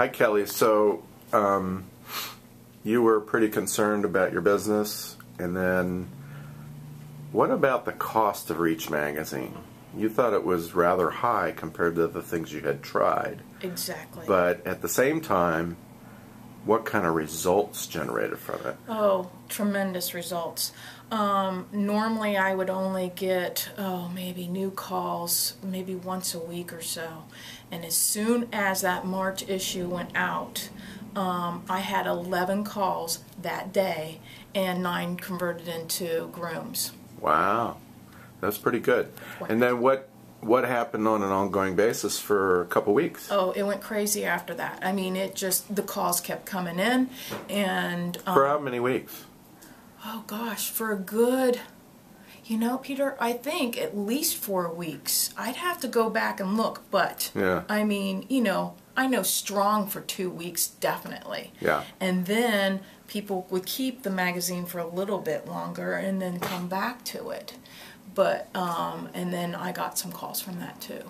Hi, Kelly. So, um, you were pretty concerned about your business, and then what about the cost of Reach magazine? You thought it was rather high compared to the things you had tried, Exactly. but at the same time, what kind of results generated from it? Oh, tremendous results. Um, normally, I would only get, oh, maybe new calls maybe once a week or so. And as soon as that March issue went out, um, I had 11 calls that day, and nine converted into grooms. Wow, that's pretty good. And then what? What happened on an ongoing basis for a couple weeks? Oh, it went crazy after that. I mean, it just, the calls kept coming in, and um, For how many weeks? Oh gosh, for a good, you know, Peter, I think at least four weeks. I'd have to go back and look, but Yeah. I mean, you know, I know strong for two weeks, definitely. Yeah. And then people would keep the magazine for a little bit longer and then come back to it. But, um, and then I got some calls from that too.